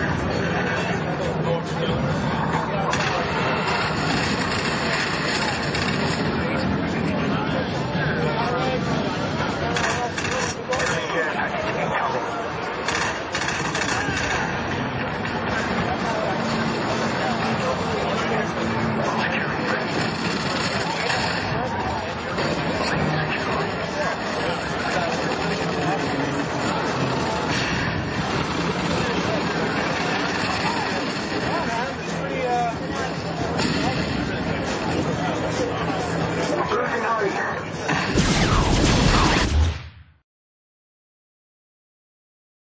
Thank you.